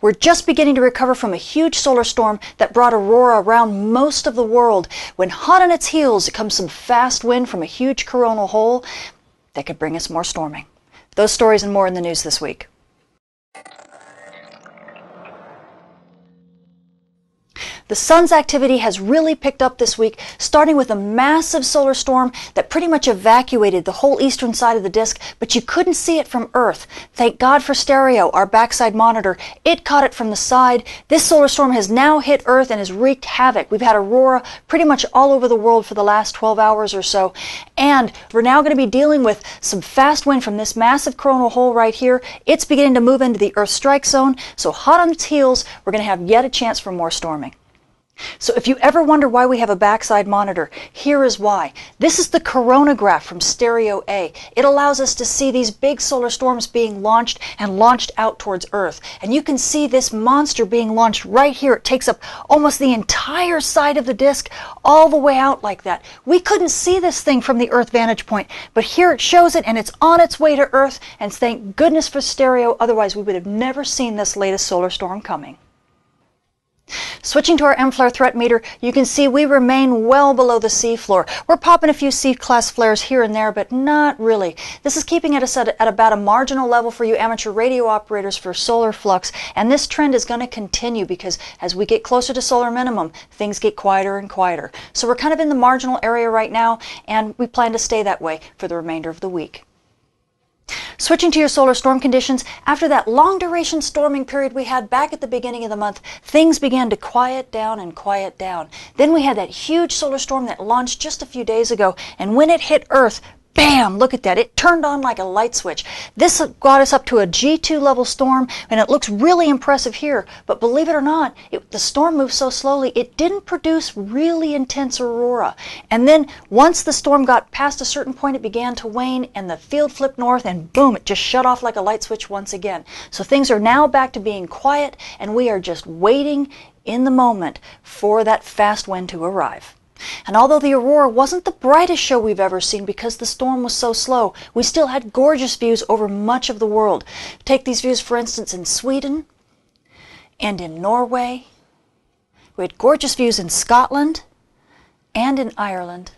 We're just beginning to recover from a huge solar storm that brought aurora around most of the world. When hot on its heels comes some fast wind from a huge coronal hole that could bring us more storming. Those stories and more in the news this week. The sun's activity has really picked up this week, starting with a massive solar storm that pretty much evacuated the whole eastern side of the disk, but you couldn't see it from Earth. Thank God for stereo, our backside monitor. It caught it from the side. This solar storm has now hit Earth and has wreaked havoc. We've had aurora pretty much all over the world for the last 12 hours or so. And we're now going to be dealing with some fast wind from this massive coronal hole right here. It's beginning to move into the Earth strike zone. So hot on its heels, we're going to have yet a chance for more storming. So if you ever wonder why we have a backside monitor, here is why. This is the coronagraph from Stereo A. It allows us to see these big solar storms being launched and launched out towards Earth. And you can see this monster being launched right here. It takes up almost the entire side of the disk all the way out like that. We couldn't see this thing from the Earth vantage point, but here it shows it and it's on its way to Earth. And thank goodness for stereo, otherwise we would have never seen this latest solar storm coming. Switching to our M-flare threat meter, you can see we remain well below the C-floor. We're popping a few C-class flares here and there, but not really. This is keeping us at, at about a marginal level for you amateur radio operators for solar flux, and this trend is going to continue because as we get closer to solar minimum, things get quieter and quieter. So we're kind of in the marginal area right now, and we plan to stay that way for the remainder of the week. Switching to your solar storm conditions, after that long duration storming period we had back at the beginning of the month, things began to quiet down and quiet down. Then we had that huge solar storm that launched just a few days ago, and when it hit Earth, Bam! Look at that. It turned on like a light switch. This got us up to a G2 level storm, and it looks really impressive here. But believe it or not, it, the storm moved so slowly, it didn't produce really intense aurora. And then once the storm got past a certain point, it began to wane, and the field flipped north, and boom, it just shut off like a light switch once again. So things are now back to being quiet, and we are just waiting in the moment for that fast wind to arrive. And although the aurora wasn't the brightest show we've ever seen because the storm was so slow, we still had gorgeous views over much of the world. Take these views, for instance, in Sweden and in Norway. We had gorgeous views in Scotland and in Ireland.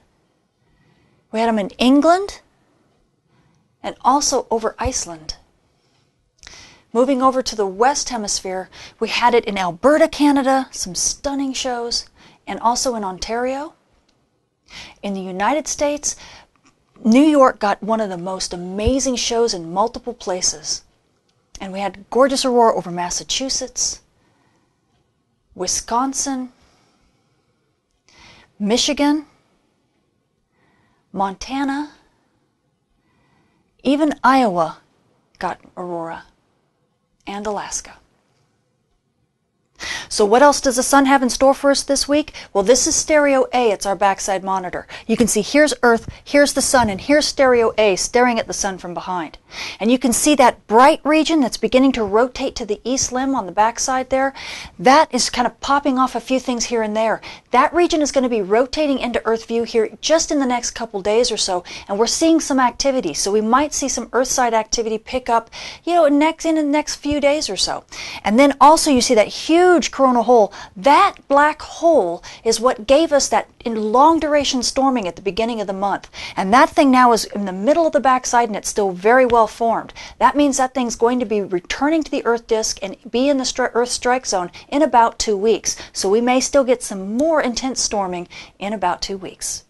We had them in England and also over Iceland. Moving over to the West Hemisphere, we had it in Alberta, Canada, some stunning shows and also in Ontario. In the United States, New York got one of the most amazing shows in multiple places. And we had gorgeous aurora over Massachusetts, Wisconsin, Michigan, Montana, even Iowa got aurora, and Alaska. So what else does the sun have in store for us this week? Well, this is stereo A. It's our backside monitor. You can see here's Earth, here's the sun, and here's stereo A staring at the sun from behind. And you can see that bright region that's beginning to rotate to the east limb on the backside there. That is kind of popping off a few things here and there. That region is going to be rotating into Earth view here just in the next couple days or so, and we're seeing some activity. So we might see some Earthside activity pick up, you know, next in the next few days or so. And then also you see that huge huge coronal hole. That black hole is what gave us that in long duration storming at the beginning of the month. And that thing now is in the middle of the backside and it's still very well formed. That means that thing's going to be returning to the Earth disk and be in the stri Earth strike zone in about two weeks. So we may still get some more intense storming in about two weeks.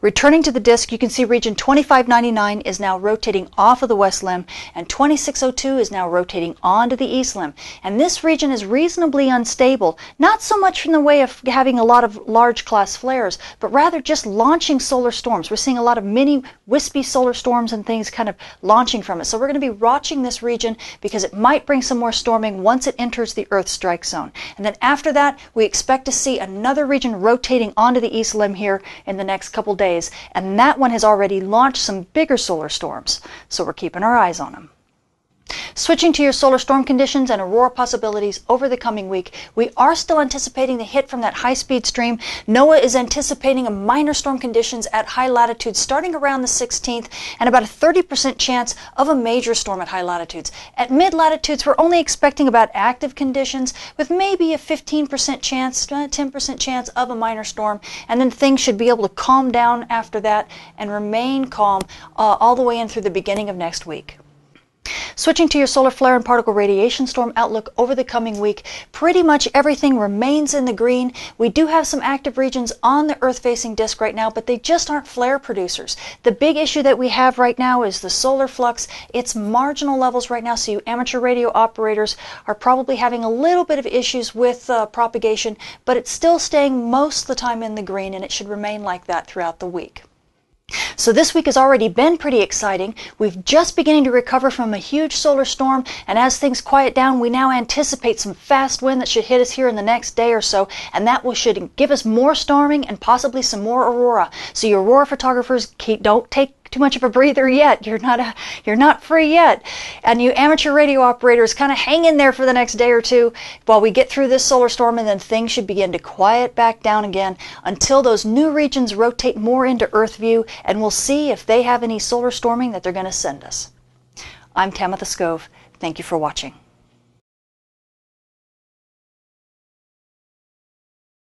Returning to the disk, you can see region 2599 is now rotating off of the west limb, and 2602 is now rotating onto the east limb. And this region is reasonably unstable, not so much in the way of having a lot of large class flares, but rather just launching solar storms. We're seeing a lot of mini wispy solar storms and things kind of launching from it. So we're going to be watching this region because it might bring some more storming once it enters the Earth strike zone. And then after that, we expect to see another region rotating onto the east limb here in the next couple days, and that one has already launched some bigger solar storms, so we're keeping our eyes on them. Switching to your solar storm conditions and aurora possibilities over the coming week, we are still anticipating the hit from that high speed stream. NOAA is anticipating a minor storm conditions at high latitudes starting around the 16th and about a 30% chance of a major storm at high latitudes. At mid latitudes, we're only expecting about active conditions with maybe a 15% chance, 10% uh, chance of a minor storm, and then things should be able to calm down after that and remain calm uh, all the way in through the beginning of next week. Switching to your solar flare and particle radiation storm outlook over the coming week, pretty much everything remains in the green. We do have some active regions on the Earth facing disk right now, but they just aren't flare producers. The big issue that we have right now is the solar flux. It's marginal levels right now, so you amateur radio operators are probably having a little bit of issues with uh, propagation, but it's still staying most of the time in the green, and it should remain like that throughout the week. So this week has already been pretty exciting. We've just beginning to recover from a huge solar storm, and as things quiet down, we now anticipate some fast wind that should hit us here in the next day or so, and that will should give us more storming and possibly some more aurora. So your aurora photographers, keep, don't take too much of a breather yet. You're not a, you're not free yet. And you amateur radio operators kind of hang in there for the next day or two while we get through this solar storm and then things should begin to quiet back down again until those new regions rotate more into Earth view and we'll see if they have any solar storming that they're going to send us. I'm Tamitha Skov. Thank you for watching.